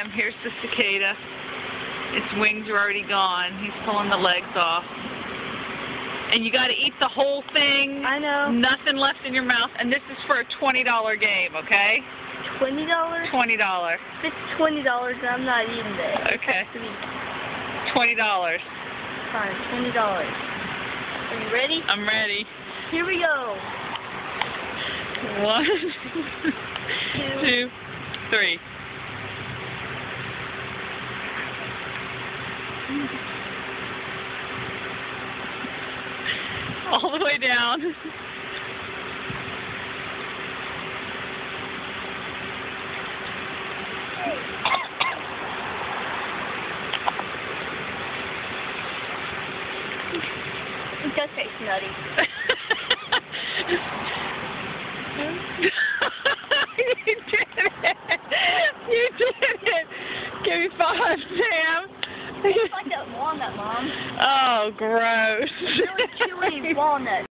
Sam. Here's the cicada. Its wings are already gone. He's pulling the legs off. And you got to eat the whole thing. I know. Nothing left in your mouth. And this is for a $20 game, okay? Twenty dollars? $20. If it's twenty dollars, and I'm not eating it. Okay. It has to be $20. fine. Twenty dollars. Are you ready? I'm ready. Here we go. One, two, three. All the way down. It does taste nutty. you did it. You did it. Give me five, Sam. It's like that walnut, Mom. Oh, gross. Really chewy walnut.